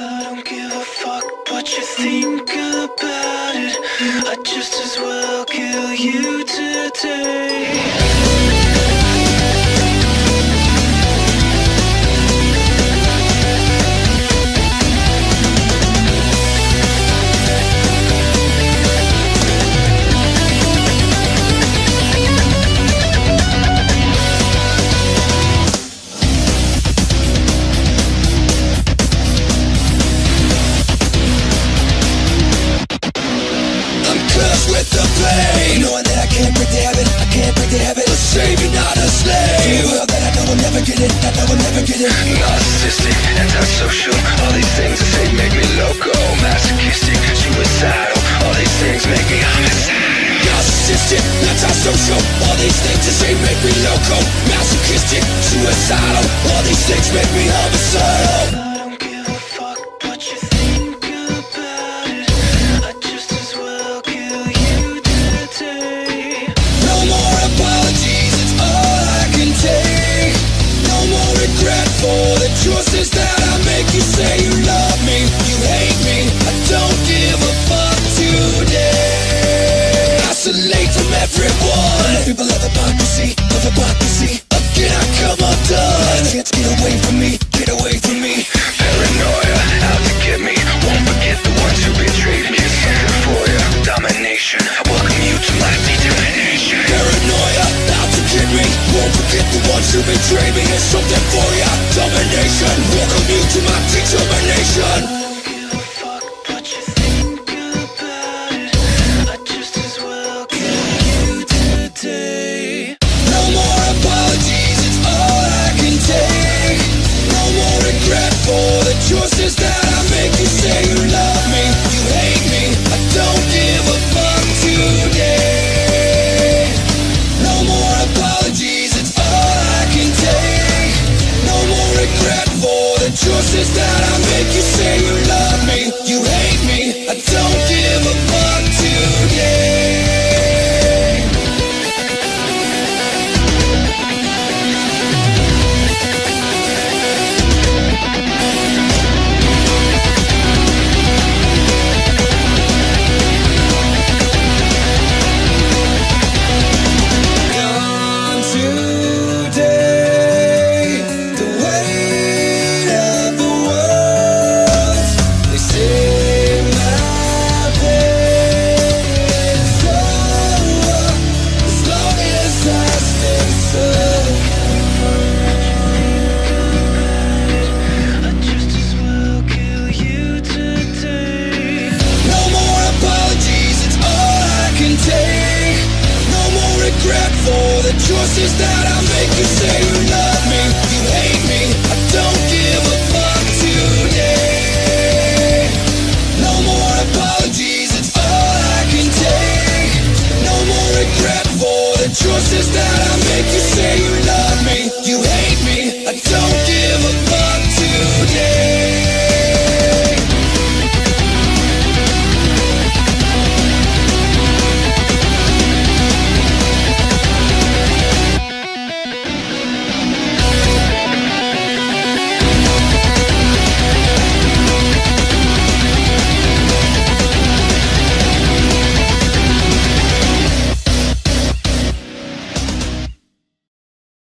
I don't give a fuck what you think about it. I'd just as well kill you today. Pain Knowing that I can't break the habit. I can't break the habit A savior, not a slave. To a world that I know will never get it. I know will never get it. Narcissistic, antisocial. All these things I say make me loco. Masochistic, suicidal. All these things make me homicidal Narcissistic, antisocial. All these things to say make me loco. Masochistic, suicidal. All these things make me homicidal choices that I make. You say you love me, you hate me. I don't give a fuck today. Isolate from everyone. People of hypocrisy, of hypocrisy Welcome you to my determination choices that I make. You say you